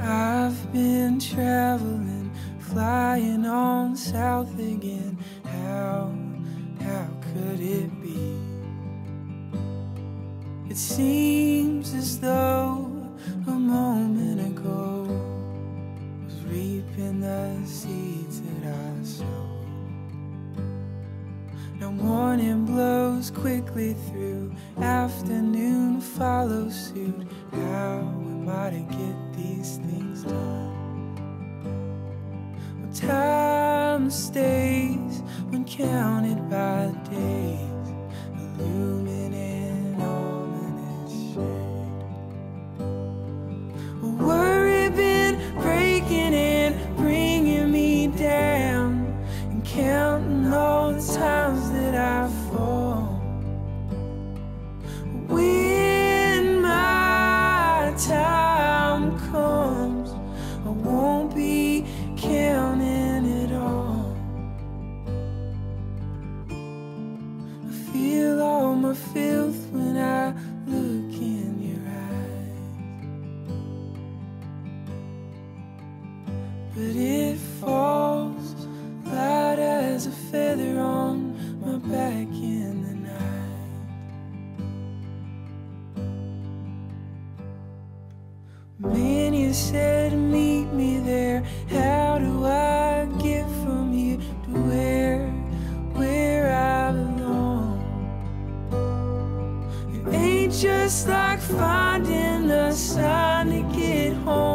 I've been traveling, flying on south again. How, how could it be? It seems as though a moment ago was reaping the seeds that I sowed. Now morning blows quickly through, afternoon follows suit. How am I to get these things done? Well, time stays when counted by days, filth when I look in your eyes. But it falls light as a feather on my back in the night. Many said just like finding a sign to get home.